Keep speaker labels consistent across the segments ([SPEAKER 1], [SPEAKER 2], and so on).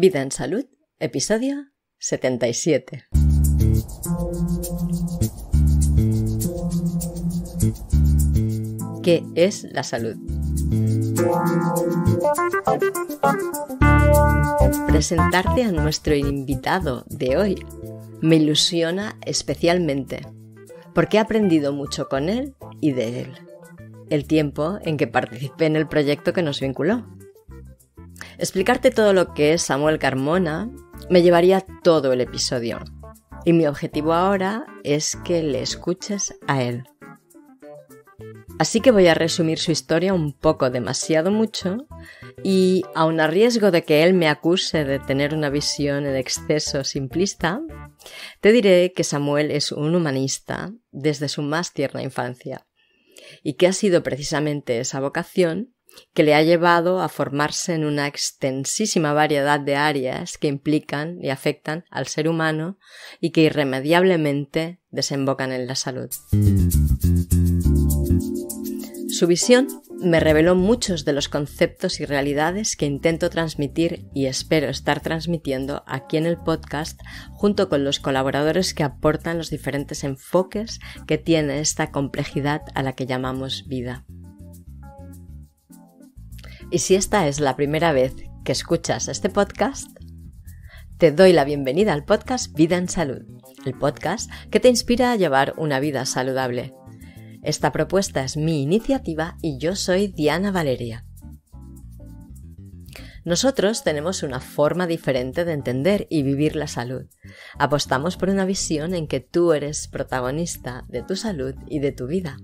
[SPEAKER 1] Vida en Salud, episodio 77. ¿Qué es la salud? Presentarte a nuestro invitado de hoy me ilusiona especialmente porque he aprendido mucho con él y de él. El tiempo en que participé en el proyecto que nos vinculó. Explicarte todo lo que es Samuel Carmona me llevaría todo el episodio. Y mi objetivo ahora es que le escuches a él. Así que voy a resumir su historia un poco demasiado mucho y, aun a riesgo de que él me acuse de tener una visión en exceso simplista, te diré que Samuel es un humanista desde su más tierna infancia y que ha sido precisamente esa vocación que le ha llevado a formarse en una extensísima variedad de áreas que implican y afectan al ser humano y que irremediablemente desembocan en la salud. Su visión me reveló muchos de los conceptos y realidades que intento transmitir y espero estar transmitiendo aquí en el podcast junto con los colaboradores que aportan los diferentes enfoques que tiene esta complejidad a la que llamamos vida. Y si esta es la primera vez que escuchas este podcast, te doy la bienvenida al podcast Vida en Salud, el podcast que te inspira a llevar una vida saludable esta propuesta es mi iniciativa y yo soy Diana Valeria. Nosotros tenemos una forma diferente de entender y vivir la salud. Apostamos por una visión en que tú eres protagonista de tu salud y de tu vida.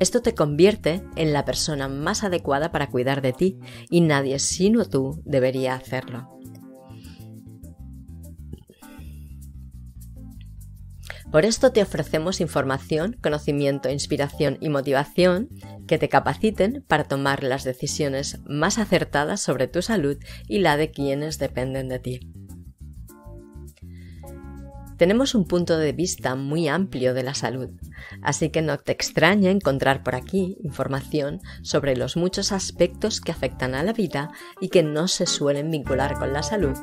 [SPEAKER 1] Esto te convierte en la persona más adecuada para cuidar de ti y nadie sino tú debería hacerlo. Por esto te ofrecemos información, conocimiento, inspiración y motivación que te capaciten para tomar las decisiones más acertadas sobre tu salud y la de quienes dependen de ti. Tenemos un punto de vista muy amplio de la salud, así que no te extraña encontrar por aquí información sobre los muchos aspectos que afectan a la vida y que no se suelen vincular con la salud,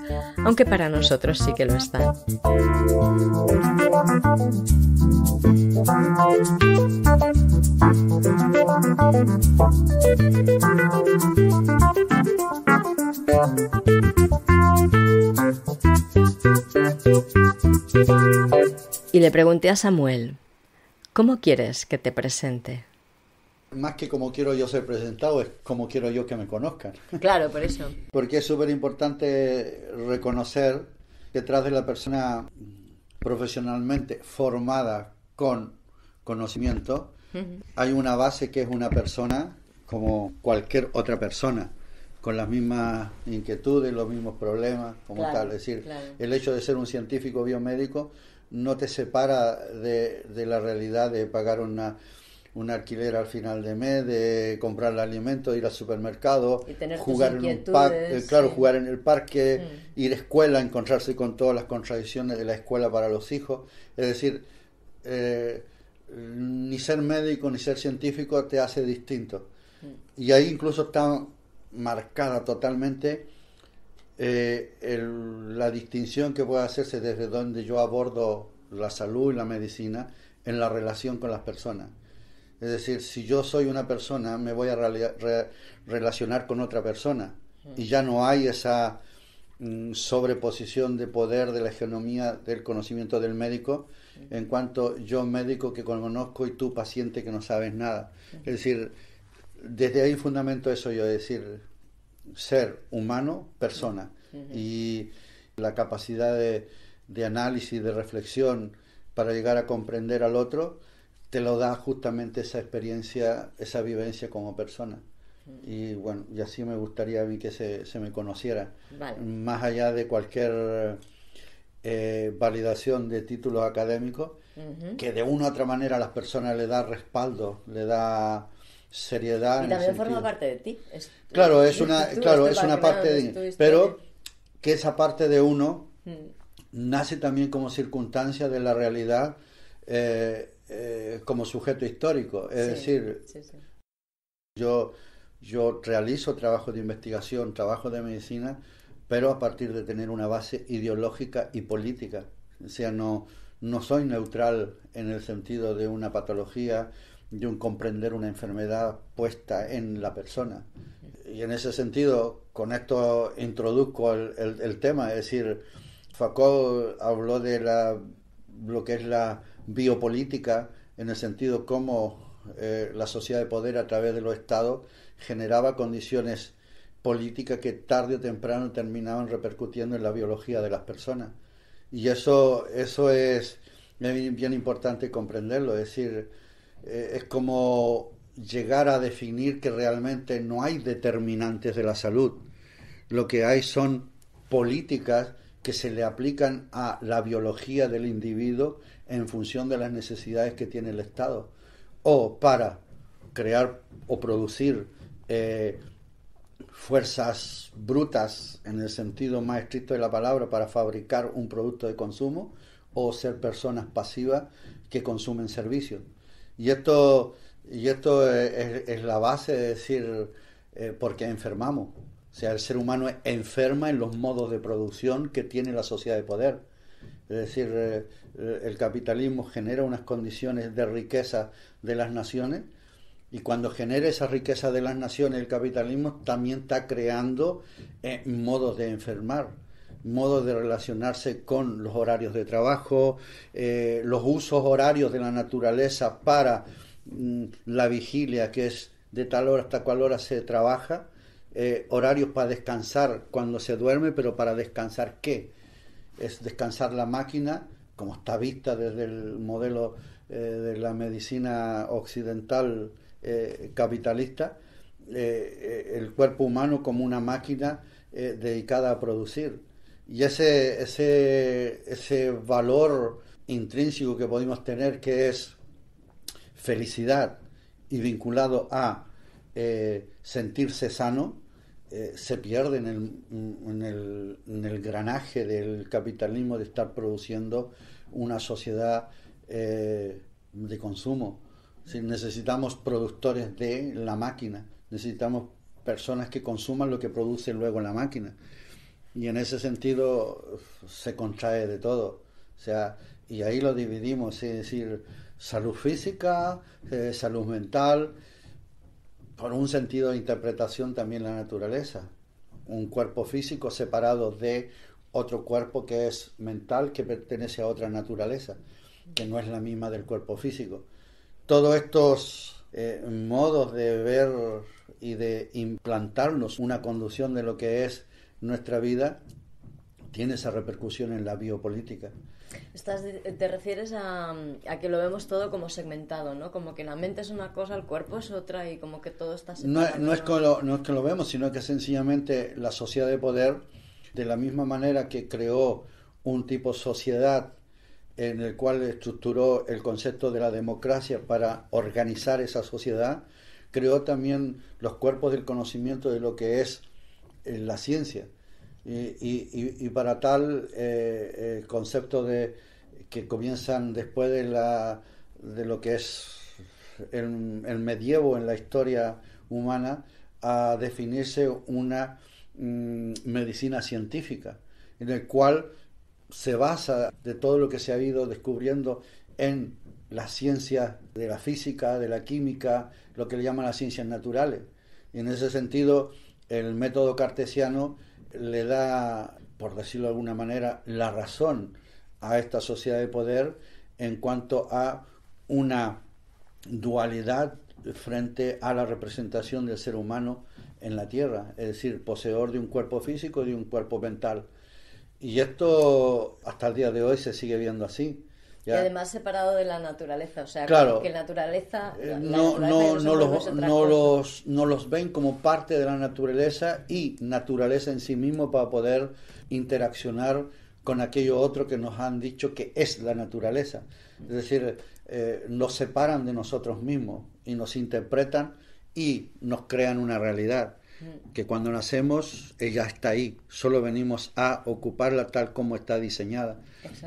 [SPEAKER 1] aunque para nosotros sí que lo están. Y le pregunté a Samuel, ¿cómo quieres que te presente?
[SPEAKER 2] Más que como quiero yo ser presentado, es como quiero yo que me conozcan.
[SPEAKER 1] Claro, por eso.
[SPEAKER 2] Porque es súper importante reconocer detrás de la persona profesionalmente formada con conocimiento, hay una base que es una persona como cualquier otra persona con las mismas inquietudes, los mismos problemas, como tal. Es decir, el hecho de ser un científico biomédico no te separa de, la realidad de pagar una, un alquiler al final de mes, de comprar el alimento, ir al supermercado, jugar en un parque, claro, jugar en el parque, mm. ir a escuela, encontrarse con todas las contradicciones de la escuela para los hijos. Es decir, eh, ni ser médico ni ser científico te hace distinto. Mm. Y ahí incluso está marcada totalmente eh, la distinción que puede hacerse desde donde yo abordo la salud y la medicina en la relación con las personas. Es decir, si yo soy una persona, me voy a relacionar con otra persona y ya no hay esa mm, sobreposición de poder de la hegemonía del conocimiento del médico en cuanto yo médico que conozco y tú paciente que no sabes nada. Es decir, desde ahí fundamento eso yo, decir, ser humano, persona. Y la capacidad de, de, análisis, de reflexión para llegar a comprender al otro, te lo da justamente esa experiencia, esa vivencia como persona. Y bueno, y así me gustaría a mí que se, se me conociera. Más allá de cualquier eh, validación de títulos académicos, que de una u otra manera a las personas le da respaldo, le da seriedad.
[SPEAKER 1] Y también forma parte de ti.
[SPEAKER 2] claro, es una, claro, es una parte de... Pero que esa parte de uno mm. nace también como circunstancia de la realidad eh, eh, como sujeto histórico. Es decir, yo, yo realizo trabajo de investigación, trabajo de medicina, pero a partir de tener una base ideológica y política. O sea, no, no soy neutral en el sentido de una patología, de un comprender una enfermedad puesta en la persona. Y en ese sentido, con esto introduzco el, tema, es decir, Foucault habló de la, lo que es la biopolítica en el sentido como eh, la sociedad de poder a través de los estados generaba condiciones políticas que tarde o temprano terminaban repercutiendo en la biología de las personas. Y eso, eso es bien importante comprenderlo, es decir, eh, es como llegar a definir que realmente no hay determinantes de la salud. Lo que hay son políticas que se le aplican a la biología del individuo en función de las necesidades que tiene el Estado. O para crear o producir eh, fuerzas brutas en el sentido más estricto de la palabra para fabricar un producto de consumo o ser personas pasivas que consumen servicios. Y esto, y esto es, la base de decir eh, por qué enfermamos. O sea, el ser humano enferma en los modos de producción que tiene la sociedad de poder. Es decir, eh, el capitalismo genera unas condiciones de riqueza de las naciones y cuando genera esa riqueza de las naciones, el capitalismo también está creando eh, modos de enfermar, modos de relacionarse con los horarios de trabajo, eh, los usos horarios de la naturaleza para mm, la vigilia, que es de tal hora hasta cual hora se trabaja, eh, horarios para descansar cuando se duerme, pero para descansar qué? Es descansar la máquina, como está vista desde el modelo de la medicina occidental eh, capitalista eh, eh, el cuerpo humano como una máquina dedicada a producir. Y ese, ese, ese valor intrínseco que podemos tener, que es felicidad y vinculado a sentirse sano, se pierde en el, en, el, granaje del capitalismo de estar produciendo una sociedad de consumo si necesitamos productores de la máquina, necesitamos personas que consuman lo que produce luego la máquina. Y en ese sentido se contrae de todo. O sea, y ahí lo dividimos, es decir, salud física, eh, salud mental, por un sentido de interpretación también la naturaleza. Un cuerpo físico separado de otro cuerpo que es mental, que pertenece a otra naturaleza, que no es la misma del cuerpo físico todos estos eh, modos de ver y de implantarnos una conducción de lo que es nuestra vida tiene esa repercusión en la biopolítica.
[SPEAKER 1] Estás, te refieres a, que lo vemos todo como segmentado, ¿no? Como que la mente es una cosa, el cuerpo es otra y como que todo está
[SPEAKER 2] separado. No, es, que lo, no es que lo vemos, sino que sencillamente la sociedad de poder, de la misma manera que creó un tipo de sociedad en el cual estructuró el concepto de la democracia para organizar esa sociedad, creó también los cuerpos del conocimiento de lo que es la ciencia. Y, para tal, eh, el concepto de que comienzan después de, la, de lo que es el, el medievo en la historia humana, a definirse una mm, medicina científica, en el cual se basa de todo lo que se ha ido descubriendo en las ciencias de la física, de la química, lo que le llaman las ciencias naturales. Y en ese sentido, el método cartesiano le da, por decirlo de alguna manera, la razón a esta sociedad de poder en cuanto a una dualidad frente a la representación del ser humano en la Tierra, es decir, poseedor de un cuerpo físico y de un cuerpo mental. Y esto hasta el día de hoy se sigue viendo así.
[SPEAKER 1] Y además separado de la naturaleza, o sea,
[SPEAKER 2] claro,
[SPEAKER 1] que la naturaleza,
[SPEAKER 2] no, los, no, los, no los ven como parte de la naturaleza y naturaleza en sí mismo para poder interaccionar con aquello otro que nos han dicho que es la naturaleza. Es decir, eh, nos separan de nosotros mismos y nos interpretan y nos crean una realidad que cuando nacemos ella está ahí, solo venimos a ocuparla tal como está diseñada.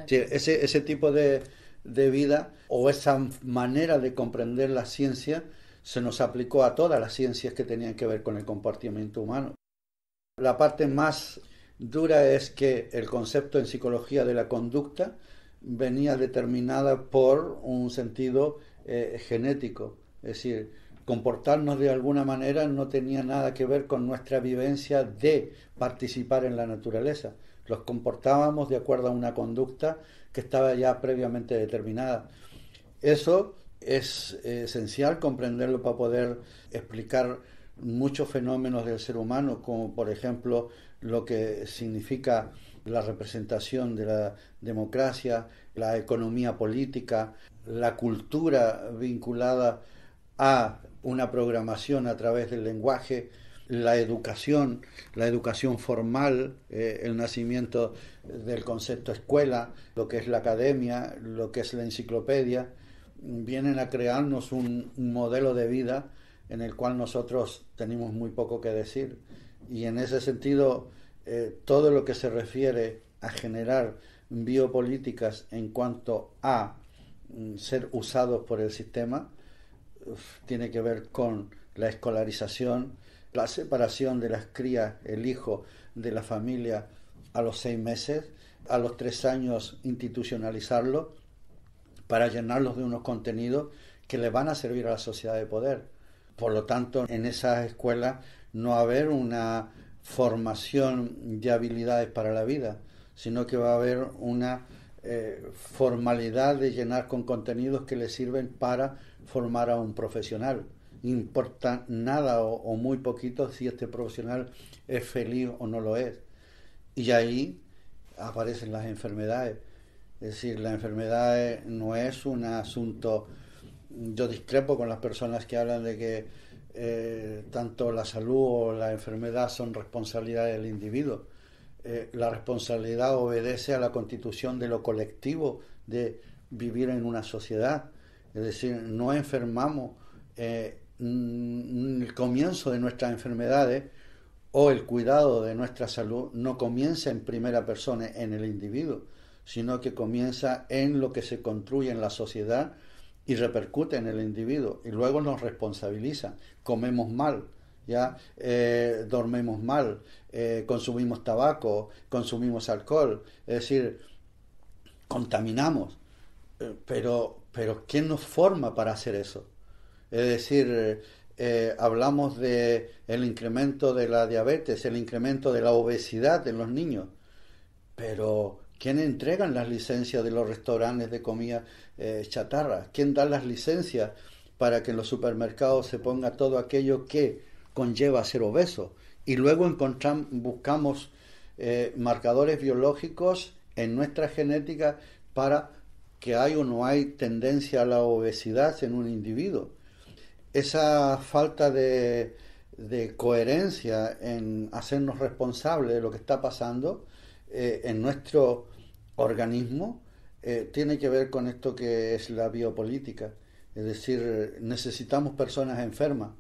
[SPEAKER 2] ese, ese tipo de, de vida o esa manera de comprender la ciencia se nos aplicó a todas las ciencias que tenían que ver con el comportamiento humano. La parte más dura es que el concepto en psicología de la conducta venía determinada por un sentido eh, genético, es decir, comportarnos de alguna manera no tenía nada que ver con nuestra vivencia de participar en la naturaleza. Los comportábamos de acuerdo a una conducta que estaba ya previamente determinada. Eso es esencial comprenderlo para poder explicar muchos fenómenos del ser humano, como por ejemplo lo que significa la representación de la democracia, la economía política, la cultura vinculada a una programación a través del lenguaje, la educación, la educación formal, eh, el nacimiento del concepto escuela, lo que es la academia, lo que es la enciclopedia, vienen a crearnos un, modelo de vida en el cual nosotros tenemos muy poco que decir. Y en ese sentido, eh, todo lo que se refiere a generar biopolíticas en cuanto a mm, ser usados por el sistema, tiene que ver con la escolarización, la separación de las crías, el hijo de la familia a los seis meses, a los tres años institucionalizarlo para llenarlos de unos contenidos que le van a servir a la sociedad de poder. Por lo tanto, en esas escuelas no va a haber una formación de habilidades para la vida, sino que va a haber una eh, formalidad de llenar con contenidos que le sirven para formar a un profesional. Importa nada o, muy poquito si este profesional es feliz o no lo es. Y ahí aparecen las enfermedades. Es decir, la enfermedad no es un asunto, yo discrepo con las personas que hablan de que eh, tanto la salud o la enfermedad son responsabilidad del individuo. Eh, la responsabilidad obedece a la constitución de lo colectivo, de vivir en una sociedad. Es decir, no enfermamos. Eh, el comienzo de nuestras enfermedades o el cuidado de nuestra salud no comienza en primera persona en el individuo, sino que comienza en lo que se construye en la sociedad y repercute en el individuo y luego nos responsabiliza. Comemos mal, ya eh, dormimos mal, eh, consumimos tabaco, consumimos alcohol, es decir, contaminamos. Eh, pero, pero ¿quién nos forma para hacer eso? Es decir, hablamos de el incremento de la diabetes, el incremento de la obesidad en los niños, pero ¿quién entregan las licencias de los restaurantes de comida chatarra? ¿Quién da las licencias para que en los supermercados se ponga todo aquello que conlleva ser obeso. Y luego encontramos, buscamos eh, marcadores biológicos en nuestra genética para que hay o no hay tendencia a la obesidad en un individuo. Esa falta de, coherencia en hacernos responsables de lo que está pasando eh, en nuestro organismo eh, tiene que ver con esto que es la biopolítica. Es decir, necesitamos personas enfermas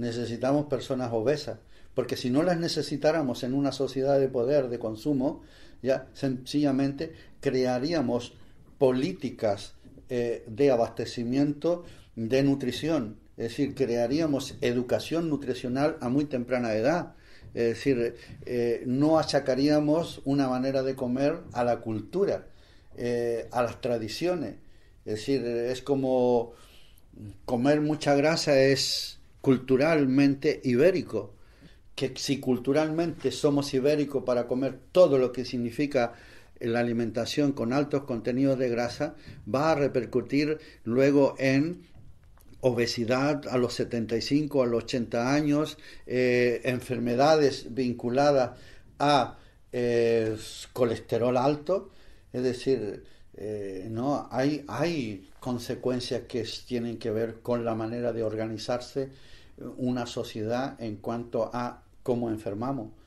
[SPEAKER 2] necesitamos personas obesas, porque si no las necesitáramos en una sociedad de poder, de consumo, ya sencillamente crearíamos políticas eh, de abastecimiento de nutrición, es decir, crearíamos educación nutricional a muy temprana edad, es decir, eh, no achacaríamos una manera de comer a la cultura, eh, a las tradiciones, es decir, es como comer mucha grasa es culturalmente ibérico, que si culturalmente somos ibéricos para comer todo lo que significa la alimentación con altos contenidos de grasa, va a repercutir luego en obesidad a los 75, a los 80 años, eh, enfermedades vinculadas a eh, colesterol alto, es decir, eh, no hay, hay consecuencias que tienen que ver con la manera de organizarse una sociedad en cuanto a cómo enfermamos.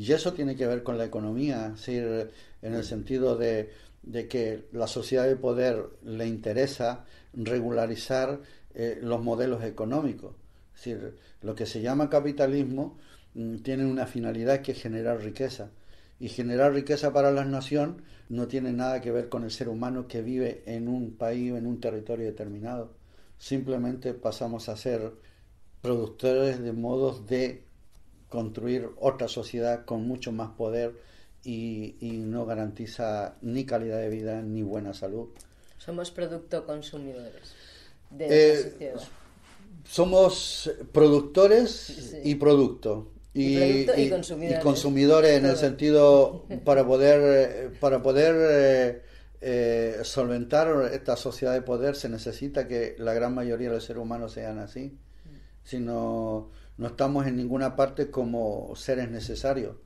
[SPEAKER 2] Y eso tiene que ver con la economía, en el sentido de, que la sociedad de poder le interesa regularizar eh, los modelos económicos. Es decir, lo que se llama capitalismo mm, tiene una finalidad que es generar riqueza. Y generar riqueza para la nación no tiene nada que ver con el ser humano que vive en un país o en un territorio determinado. Simplemente pasamos a ser productores de modos de construir otra sociedad con mucho más poder y, no garantiza ni calidad de vida ni buena salud.
[SPEAKER 1] Somos producto consumidores de
[SPEAKER 2] la sociedad. Somos productores y producto.
[SPEAKER 1] Y,
[SPEAKER 2] consumidores. en el sentido para poder para poder eh, eh, solventar esta sociedad de poder se necesita que la gran mayoría de los seres humanos sean así si no, no estamos en ninguna parte como seres necesarios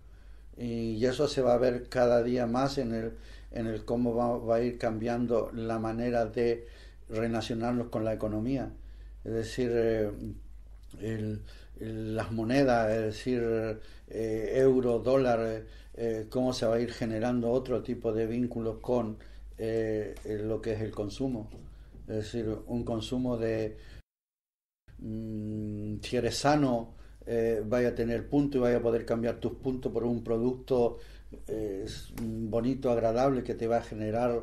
[SPEAKER 2] y eso se va a ver cada día más en el en el cómo va, a ir cambiando la manera de relacionarnos con la economía es decir eh, el, las monedas, es decir, eh, euro, dólar, eh, cómo se va a ir generando otro tipo de vínculos con lo que es el consumo. Es decir, un consumo de, mm, si eres sano, vaya a tener puntos y vaya a poder cambiar tus puntos por un producto bonito, agradable, que te va a generar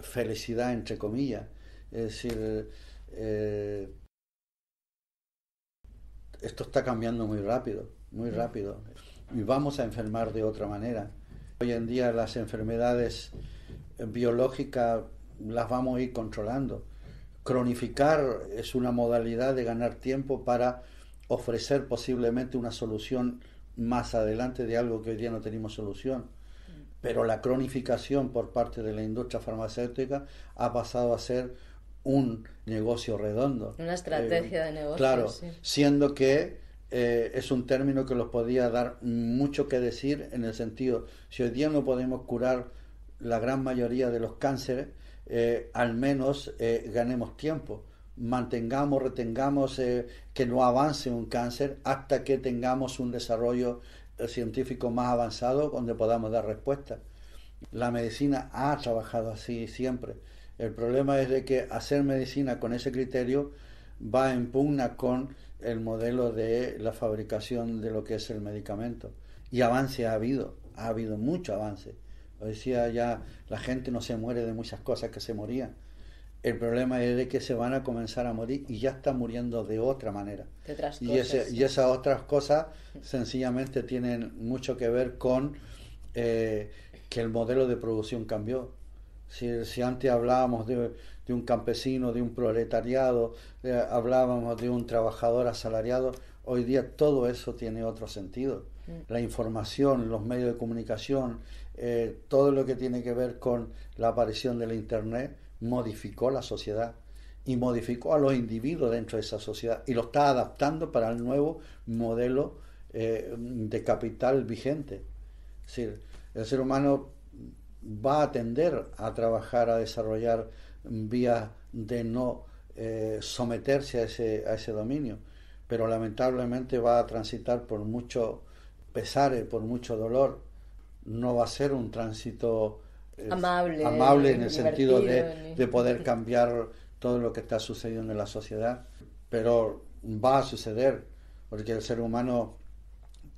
[SPEAKER 2] felicidad, entre comillas. Es decir, esto está cambiando muy rápido, muy rápido. Y vamos a enfermar de otra manera. Hoy en día las enfermedades biológicas las vamos a ir controlando. Cronificar es una modalidad de ganar tiempo para ofrecer posiblemente una solución más adelante de algo que hoy día no tenemos solución. Pero la cronificación por parte de la industria farmacéutica ha pasado a ser un negocio redondo.
[SPEAKER 1] Una estrategia de negocio.
[SPEAKER 2] Claro, siendo que eh, es un término que los podía dar mucho que decir en el sentido, si hoy día no podemos curar la gran mayoría de los cánceres, eh, al menos eh, ganemos tiempo, mantengamos, retengamos que no avance un cáncer hasta que tengamos un desarrollo científico más avanzado donde podamos dar respuesta. La medicina ha trabajado así siempre el problema es de que hacer medicina con ese criterio va en pugna con el modelo de la fabricación de lo que es el medicamento. Y avance ha habido, ha habido mucho avance. Decía ya, la gente no se muere de muchas cosas que se morían. El problema es de que se van a comenzar a morir y ya están muriendo de otra manera. y, y, esas otras cosas sencillamente tienen mucho que ver con eh, que el modelo de producción cambió si, antes hablábamos de, un campesino, de un proletariado, eh, hablábamos de un trabajador asalariado, hoy día todo eso tiene otro sentido. Mm. La información, los medios de comunicación, eh, todo lo que tiene que ver con la aparición de la Internet modificó la sociedad y modificó a los individuos dentro de esa sociedad y lo está adaptando para el nuevo modelo eh, de capital vigente. Es decir, el ser humano va a tender a trabajar, a desarrollar vías de no eh, someterse a ese, a ese dominio, pero lamentablemente va a transitar por mucho pesar, por mucho dolor. No va a ser un tránsito
[SPEAKER 1] eh, amable,
[SPEAKER 2] amable en el sentido de, de poder cambiar todo lo que está sucediendo en la sociedad, pero va a suceder, porque el ser humano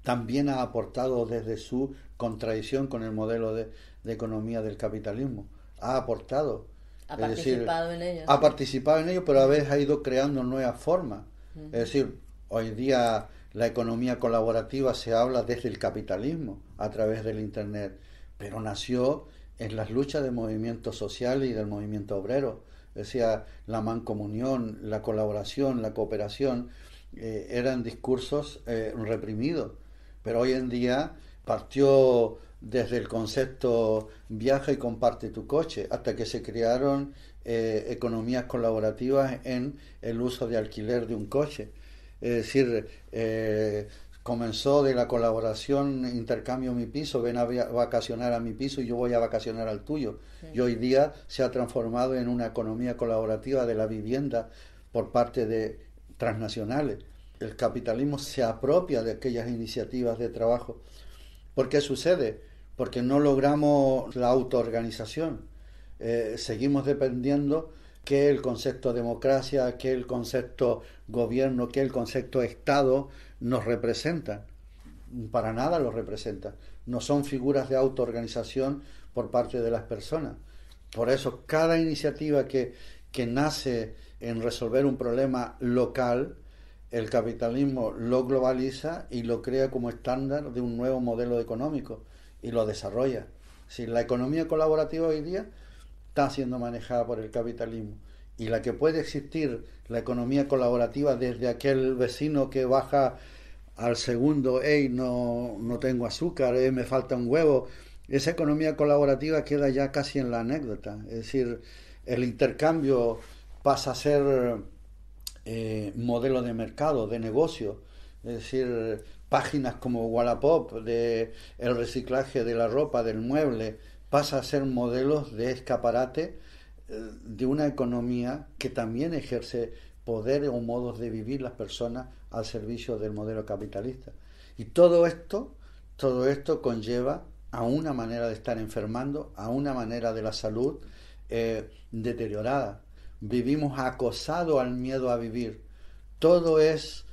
[SPEAKER 2] también ha aportado desde su contradicción con el modelo de, economía del capitalismo. Ha aportado.
[SPEAKER 1] Ha participado en ello.
[SPEAKER 2] Ha participado en ello, pero a veces ha ido creando nuevas formas. Es decir, hoy día la economía colaborativa se habla desde el capitalismo, a través del Internet, pero nació en las luchas del movimiento social y del movimiento obrero. Decía, la mancomunión, la colaboración, la cooperación, eh, eran discursos eh, reprimidos pero hoy en día partió desde el concepto viaja y comparte tu coche, hasta que se crearon eh, economías colaborativas en el uso de alquiler de un coche. Es decir, eh, comenzó de la colaboración, intercambio mi piso, ven a vacacionar a mi piso y yo voy a vacacionar al tuyo. Y hoy día se ha transformado en una economía colaborativa de la vivienda por parte de transnacionales el capitalismo se apropia de aquellas iniciativas de trabajo. ¿Por qué sucede? Porque no logramos la autoorganización. Eh, seguimos dependiendo que el concepto democracia, que el concepto gobierno, que el concepto Estado nos representan. Para nada lo representan. No son figuras de autoorganización por parte de las personas. Por eso cada iniciativa que, que nace en resolver un problema local, el capitalismo lo globaliza y lo crea como estándar de un nuevo modelo económico. y lo desarrolla. Si la economía colaborativa hoy día está siendo manejada por el capitalismo y la que puede existir, la economía colaborativa desde aquel vecino que baja al segundo, hey, no, no tengo azúcar, eh, me falta un huevo, esa economía colaborativa queda ya casi en la anécdota. Es decir, el intercambio pasa a ser eh, modelo de mercado, de negocio. Es decir, páginas como Wallapop de el reciclaje de la ropa, del mueble, pasa a ser modelos de escaparate eh, de una economía que también ejerce poder o modos de vivir las personas al servicio del modelo capitalista. Y todo esto, todo esto conlleva a una manera de estar enfermando, a una manera de la salud eh, deteriorada. Vivimos acosados al miedo a vivir. Todo es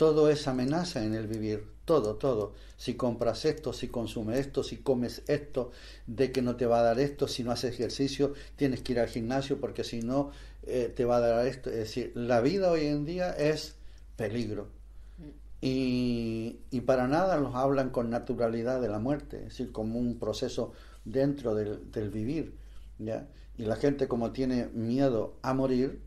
[SPEAKER 2] todo es amenaza en el vivir, todo, todo. Si compras esto, si consumes esto, si comes esto, de que no te va a dar esto, si no haces ejercicio, tienes que ir al gimnasio porque si no eh, te va a dar esto. Es decir, la vida hoy en día es peligro. Y, y, para nada nos hablan con naturalidad de la muerte, es decir, como un proceso dentro del, vivir. ¿ya? Y la gente como tiene miedo a morir,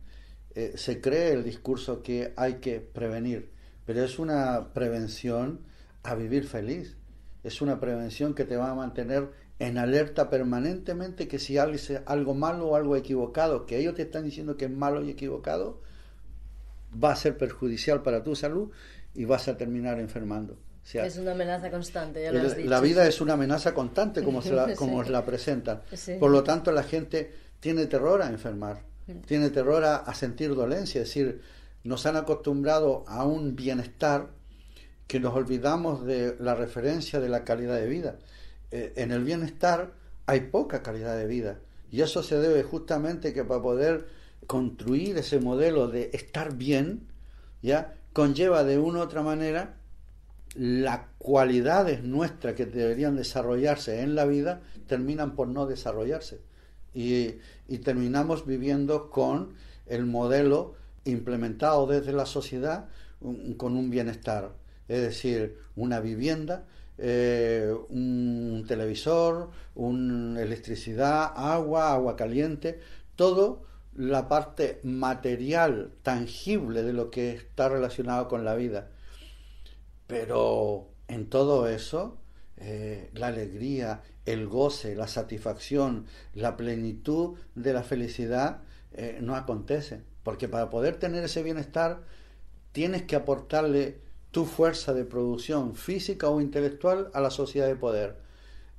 [SPEAKER 2] eh, se cree el discurso que hay que prevenir pero es una prevención a vivir feliz. Es una prevención que te va a mantener en alerta permanentemente que si algo, algo malo o algo equivocado, que ellos te están diciendo que es malo y equivocado, va a ser perjudicial para tu salud y vas a terminar enfermando.
[SPEAKER 1] es una amenaza constante, ya lo has dicho.
[SPEAKER 2] La vida es una amenaza constante como se la, como la presentan. Por lo tanto, la gente tiene terror a enfermar, tiene terror a, a sentir dolencia, es decir, nos han acostumbrado a un bienestar que nos olvidamos de la referencia de la calidad de vida. Eh, en el bienestar hay poca calidad de vida. Y eso se debe justamente que para poder construir ese modelo de estar bien, ya conlleva de una u otra manera las cualidades nuestras que deberían desarrollarse en la vida terminan por no desarrollarse. Y, y terminamos viviendo con el modelo implementado desde la sociedad con un bienestar, es decir, una vivienda, eh, un televisor, una electricidad, agua, agua caliente, todo la parte material, tangible de lo que está relacionado con la vida. Pero en todo eso, eh, la alegría, el goce, la satisfacción, la plenitud de la felicidad eh, no acontecen. Porque para poder tener ese bienestar tienes que aportarle tu fuerza de producción física o intelectual a la sociedad de poder.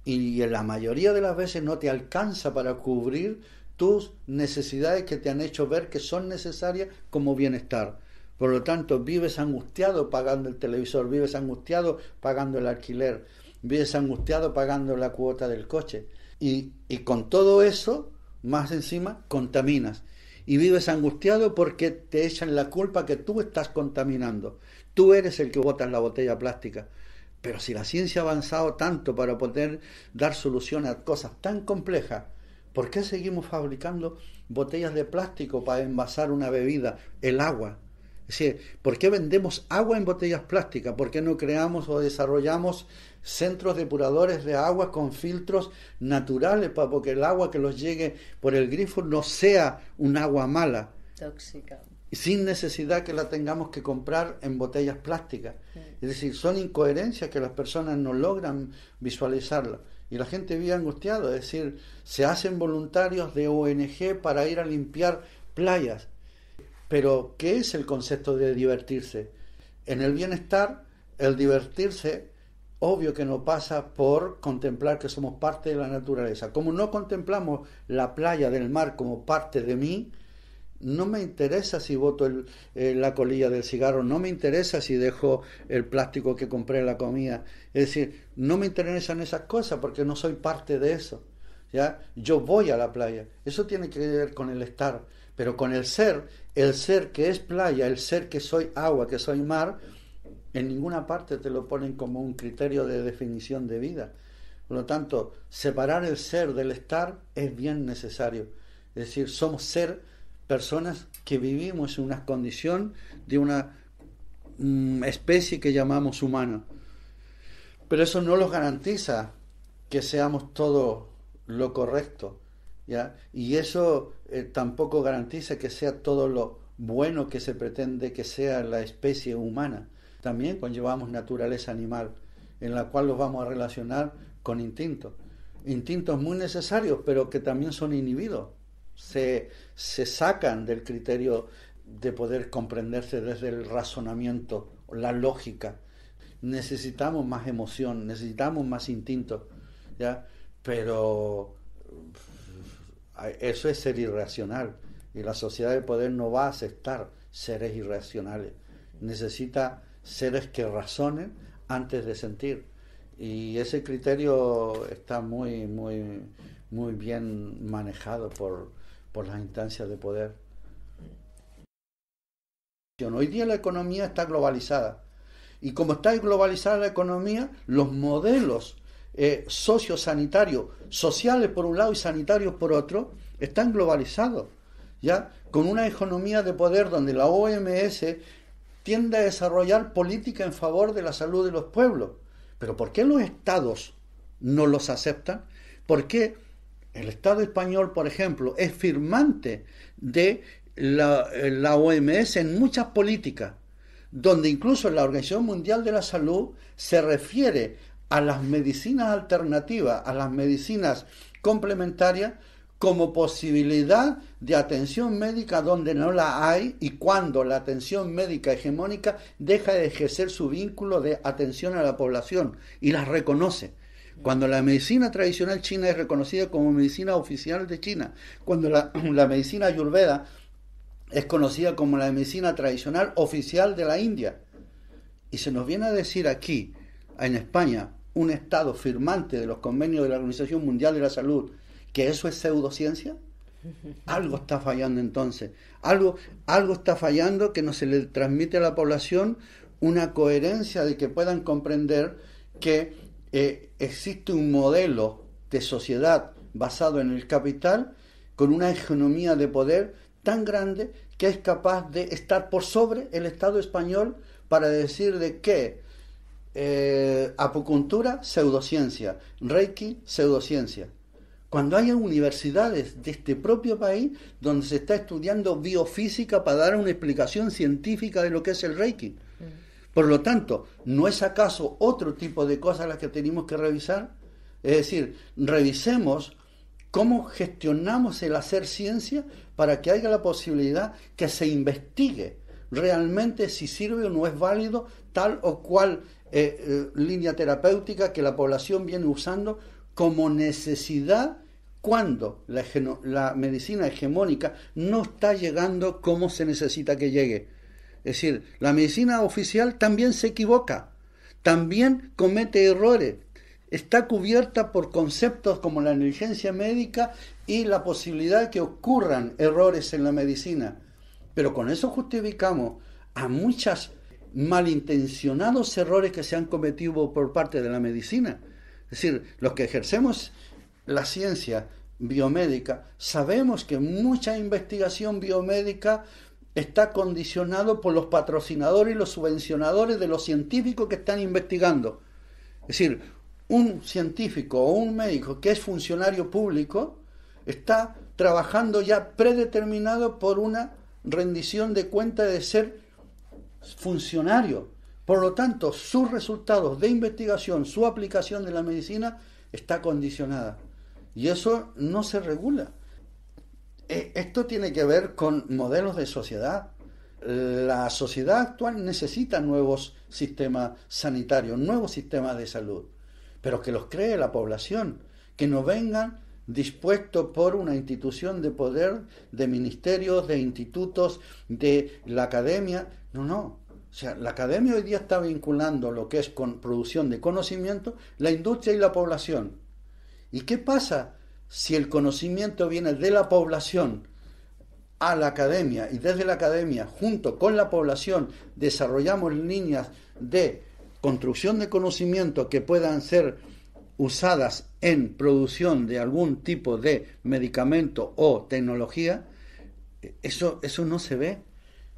[SPEAKER 2] Y en la mayoría de las veces no te alcanza para cubrir tus necesidades que te han hecho ver que son necesarias como bienestar. Por lo tanto, vives angustiado pagando el televisor, vives angustiado pagando el alquiler, vives angustiado pagando la cuota del coche. Y, y con todo eso, más encima, contaminas y vives angustiado porque te echan la culpa que tú estás contaminando. Tú eres el que botas la botella plástica. Pero si la ciencia ha avanzado tanto para poder dar solución a cosas tan complejas, ¿por qué seguimos fabricando botellas de plástico para envasar una bebida, el agua? Es decir, ¿por qué vendemos agua en botellas plásticas? ¿Por qué no creamos o desarrollamos centros depuradores de agua con filtros naturales para que el agua que los llegue por el grifo no sea un agua mala?
[SPEAKER 1] Tóxica.
[SPEAKER 2] Sin necesidad que la tengamos que comprar en botellas plásticas. Es decir, son incoherencias que las personas no logran visualizarla. Y la gente vive angustiado, es decir, se hacen voluntarios de ONG para ir a limpiar playas pero, ¿qué es el concepto de divertirse? En el bienestar, el divertirse, obvio que no pasa por contemplar que somos parte de la naturaleza. Como no contemplamos la playa del mar como parte de mí, no me interesa si boto eh, la colilla del cigarro, no me interesa si dejo el plástico que compré en la comida. Es decir, no me interesan esas cosas porque no soy parte de eso. ¿ya? Yo voy a la playa. Eso tiene que ver con el estar. Pero con el ser, el ser que es playa, el ser que soy agua, que soy mar, en ninguna parte te lo ponen como un criterio de definición de vida. Por lo tanto, separar el ser del estar es bien necesario. Es decir, somos ser personas que vivimos en una condición de una mm, especie que llamamos humano. Pero eso no los garantiza que seamos todo lo correcto, ¿ya? Y eso eh, tampoco garantiza que sea todo lo bueno que se pretende que sea la especie humana. También conllevamos naturaleza animal, en la cual los vamos a relacionar con instintos. Instintos muy necesarios, pero que también son inhibidos. Se, se sacan del criterio de poder comprenderse desde el razonamiento, la lógica. Necesitamos más emoción, necesitamos más instinto, ¿ya? Pero eso es ser irracional y la sociedad de poder no va a aceptar seres irracionales. Necesita seres que razonen antes de sentir. Y ese criterio está muy, muy, muy bien manejado por, por las instancias de poder. Hoy día la economía está globalizada. Y como está globalizada la economía, los modelos eh, sociosanitarios, sociales por un lado y sanitarios por otro, están globalizados. ¿Ya? Con una economía de poder donde la OMS tiende a desarrollar política en favor de la salud de los pueblos. Pero ¿por qué los estados no los aceptan? ¿Por qué el Estado español, por ejemplo, es firmante de la, la OMS en muchas políticas, donde incluso la Organización Mundial de la Salud se refiere a las medicinas alternativas, a las medicinas complementarias, como posibilidad de atención médica donde no la hay y cuando la atención médica hegemónica deja de ejercer su vínculo de atención a la población y las reconoce. Cuando la medicina tradicional china es reconocida como medicina oficial de China, cuando la, la medicina ayurveda es conocida como la medicina tradicional oficial de la India. Y se nos viene a decir aquí, en España, un Estado firmante de los convenios de la Organización Mundial de la Salud, que eso es pseudociencia? Algo está fallando entonces. Algo, algo está fallando que no se le transmite a la población una coherencia de que puedan comprender que eh, existe un modelo de sociedad basado en el capital con una economía de poder tan grande que es capaz de estar por sobre el Estado español para decir de que eh, pseudociencia, reiki, pseudociencia cuando haya universidades de este propio país donde se está estudiando biofísica para dar una explicación científica de lo que es el Reiki. Mm. Por lo tanto, ¿no es acaso otro tipo de cosas las que tenemos que revisar? Es decir, revisemos cómo gestionamos el hacer ciencia para que haya la posibilidad que se investigue realmente si sirve o no es válido tal o cual eh, eh, línea terapéutica que la población viene usando como necesidad cuando la, medicina hegemónica no está llegando como se necesita que llegue. Es decir, la medicina oficial también se equivoca, también comete errores, está cubierta por conceptos como la negligencia médica y la posibilidad que ocurran errores en la medicina. Pero con eso justificamos a muchos malintencionados errores que se han cometido por parte de la medicina. Es decir, los que ejercemos la ciencia biomédica, sabemos que mucha investigación biomédica está condicionado por los patrocinadores y los subvencionadores de los científicos que están investigando. Es decir, un científico o un médico que es funcionario público está trabajando ya predeterminado por una rendición de cuenta de ser funcionario. Por lo tanto, sus resultados de investigación, su aplicación de la medicina está condicionada. Y eso no se regula. E, esto tiene que ver con modelos de sociedad. La sociedad actual necesita nuevos sistemas sanitarios, nuevos sistemas de salud, pero que los cree la población, que no vengan dispuestos por una institución de poder, de ministerios, de institutos, de la academia. No, no. O sea, la academia hoy día está vinculando lo que es con producción de conocimiento, la industria y la población. ¿Y qué pasa si el conocimiento viene de la población a la academia y desde la academia, junto con la población, desarrollamos líneas de construcción de conocimiento que puedan ser usadas en producción de algún tipo de medicamento o tecnología, eso, eso no se ve,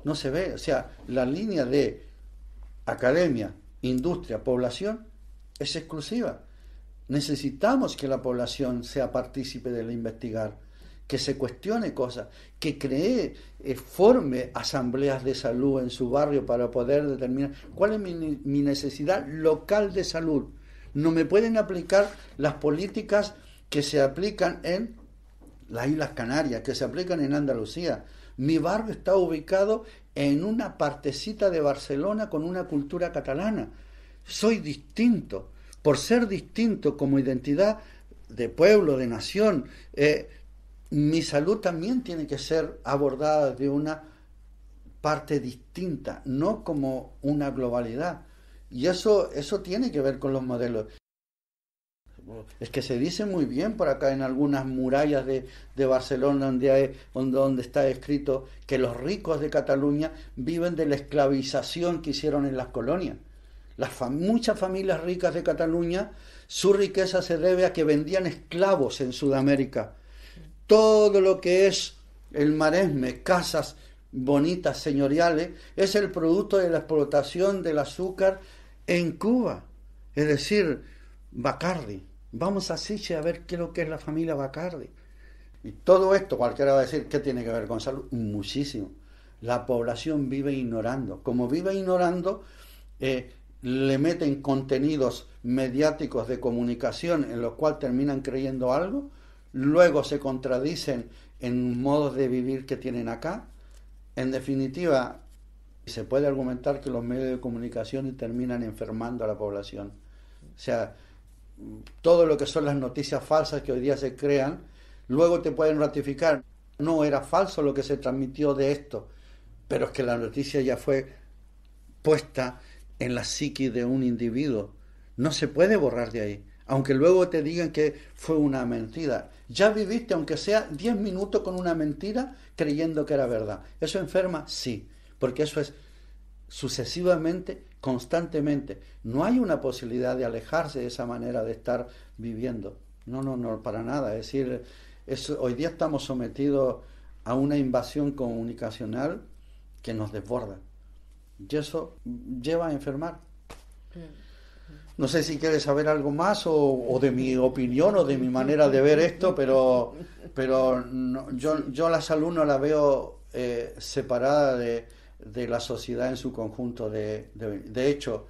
[SPEAKER 2] no se ve. O sea, la línea de academia, industria, población es exclusiva necesitamos que la población sea partícipe del investigar, que se cuestione cosas, que cree, eh, forme asambleas de salud en su barrio para poder determinar cuál es mi, mi necesidad local de salud. No me pueden aplicar las políticas que se aplican en las Islas Canarias, que se aplican en Andalucía. Mi barrio está ubicado en una partecita de Barcelona con una cultura catalana. Soy distinto. Por ser distinto como identidad de pueblo, de nación, eh, mi salud también tiene que ser abordada de una parte distinta, no como una globalidad. Y eso, eso tiene que ver con los modelos. Es que se dice muy bien por acá en algunas murallas de, de Barcelona donde, hay, donde, está escrito que los ricos de Cataluña viven de la esclavización que hicieron en las colonias. Las muchas familias ricas de Cataluña, su riqueza se debe a que vendían esclavos en Sudamérica. Todo lo que es el maresme, casas bonitas, señoriales, es el producto de la explotación del azúcar en Cuba. Es decir, Bacardi. Vamos a Siche a ver qué es lo que es la familia Bacardi. Y todo esto, cualquiera va a decir, ¿qué tiene que ver con salud? Muchísimo. La población vive ignorando. Como vive ignorando, eh, le meten contenidos mediáticos de comunicación en los cuales terminan creyendo algo, luego se contradicen en modos de vivir que tienen acá. En definitiva, se puede argumentar que los medios de comunicación terminan enfermando a la población. O sea, todo lo que son las noticias falsas que hoy día se crean, luego te pueden ratificar. No era falso lo que se transmitió de esto, pero es que la noticia ya fue puesta en la psique de un individuo. No se puede borrar de ahí, aunque luego te digan que fue una mentira. Ya viviste, aunque sea 10 minutos con una mentira, creyendo que era verdad. ¿Eso enferma? Sí, porque eso es sucesivamente, constantemente. No hay una posibilidad de alejarse de esa manera de estar viviendo. No, no, no, para nada. Es decir, hoy día estamos sometidos a una invasión comunicacional que nos desborda. Y eso lleva a enfermar. Mm. No sé si quieres saber algo más o, de mi opinión o de mi manera de ver esto, pero, pero yo, yo la salud no la veo eh, separada de, de la sociedad en su conjunto. De, de, hecho,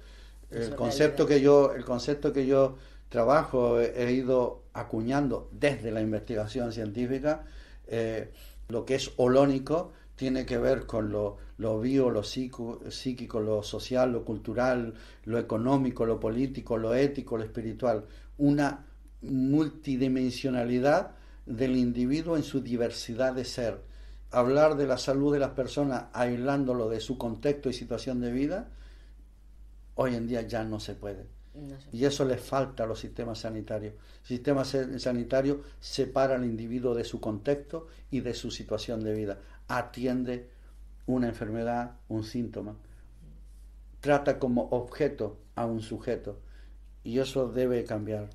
[SPEAKER 2] el concepto, que yo, el concepto que yo trabajo he, ido acuñando desde la investigación científica, eh, lo que es holónico tiene que ver con lo, lo bio, lo psíquico, lo social, lo cultural, lo económico, lo político, lo ético, lo espiritual. Una multidimensionalidad del individuo en su diversidad de ser hablar de la salud de las personas aislándolo de su contexto y situación de vida, hoy en día ya no se puede. Y eso le falta a los sistemas sanitarios. El sistema sanitario separa al individuo de su contexto y de su situación de vida. Atiende una enfermedad, un síntoma. Trata como objeto a un sujeto. Y eso debe cambiar.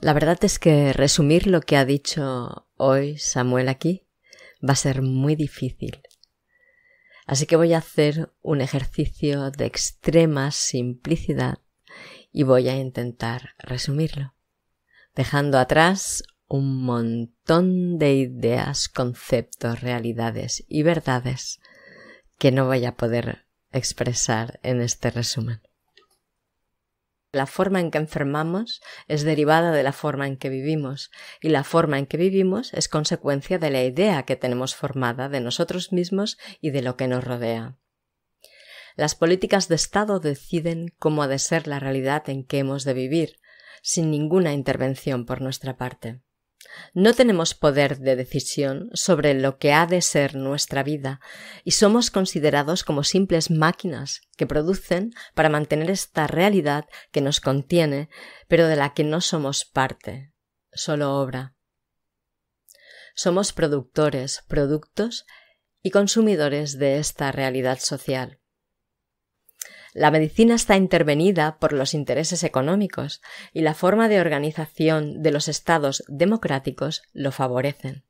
[SPEAKER 1] La verdad es que resumir lo que ha dicho hoy Samuel aquí va a ser muy difícil. Así que voy a hacer un ejercicio de extrema simplicidad y voy a intentar resumirlo, dejando atrás un montón de ideas, conceptos, realidades y verdades que no voy a poder expresar en este resumen. La forma en que enfermamos es derivada de la forma en que vivimos, y la forma en que vivimos es consecuencia de la idea que tenemos formada de nosotros mismos y de lo que nos rodea. Las políticas de Estado deciden cómo ha de ser la realidad en que hemos de vivir, sin ninguna intervención por nuestra parte. No tenemos poder de decisión sobre lo que ha de ser nuestra vida y somos considerados como simples máquinas que producen para mantener esta realidad que nos contiene, pero de la que no somos parte, solo obra. Somos productores, productos y consumidores de esta realidad social. La medicina está intervenida por los intereses económicos y la forma de organización de los estados democráticos lo favorecen.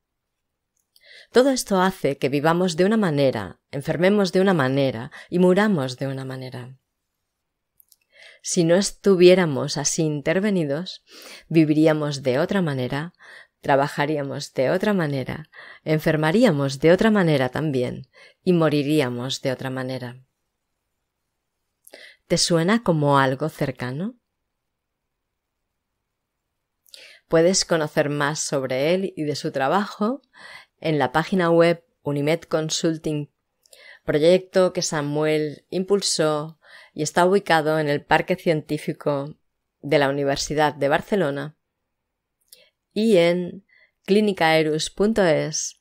[SPEAKER 1] Todo esto hace que vivamos de una manera, enfermemos de una manera y muramos de una manera. Si no estuviéramos así intervenidos, viviríamos de otra manera, trabajaríamos de otra manera, enfermaríamos de otra manera también y moriríamos de otra manera. ¿Te suena como algo cercano? Puedes conocer más sobre él y de su trabajo en la página web Unimed Consulting, proyecto que Samuel impulsó y está ubicado en el Parque Científico de la Universidad de Barcelona, y en clinicaerus.es,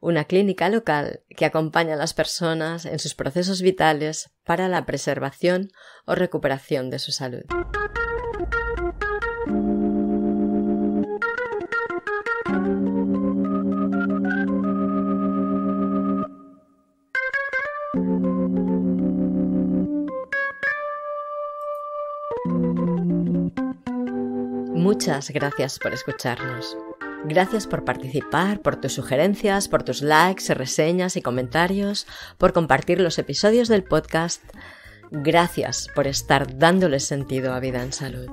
[SPEAKER 1] una clínica local que acompaña a las personas en sus procesos vitales para la preservación o recuperación de su salud. Muchas gracias por escucharnos. Gracias por participar, por tus sugerencias, por tus likes, reseñas y comentarios, por compartir los episodios del podcast. Gracias por estar dándole sentido a Vida en Salud.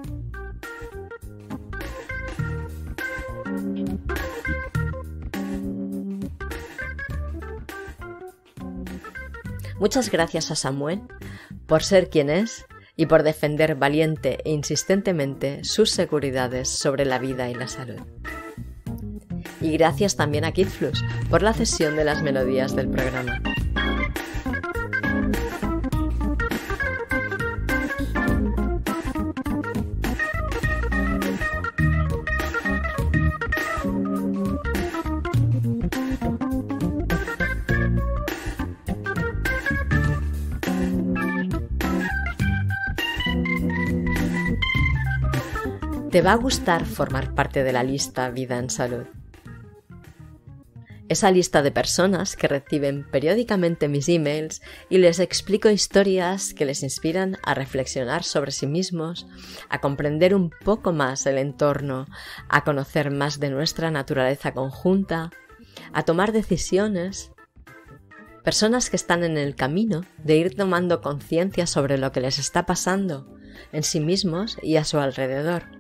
[SPEAKER 1] Muchas gracias a Samuel por ser quien es y por defender valiente e insistentemente sus seguridades sobre la vida y la salud. Y gracias también a Kidflux por la cesión de las melodías del programa. Te va a gustar formar parte de la lista Vida en Salud. Esa lista de personas que reciben periódicamente mis emails y les explico historias que les inspiran a reflexionar sobre sí mismos, a comprender un poco más el entorno, a conocer más de nuestra naturaleza conjunta, a tomar decisiones. Personas que están en el camino de ir tomando conciencia sobre lo que les está pasando en sí mismos y a su alrededor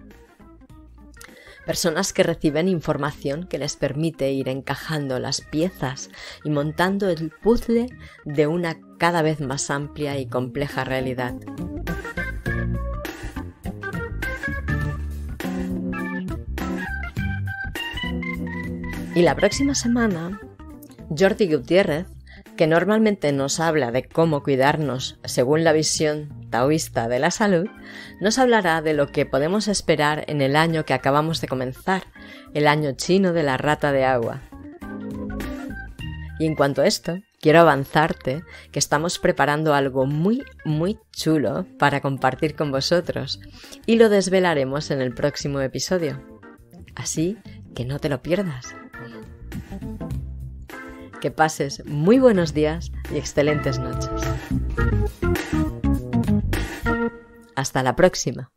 [SPEAKER 1] personas que reciben información que les permite ir encajando las piezas y montando el puzzle de una cada vez más amplia y compleja realidad. Y la próxima semana, Jordi Gutiérrez, que normalmente nos habla de cómo cuidarnos según la visión taoísta de la salud, nos hablará de lo que podemos esperar en el año que acabamos de comenzar, el año chino de la rata de agua. Y en cuanto a esto, quiero avanzarte que estamos preparando algo muy, muy chulo para compartir con vosotros y lo desvelaremos en el próximo episodio. Así que no te lo pierdas. Que pases muy buenos días y excelentes noches. Hasta la próxima.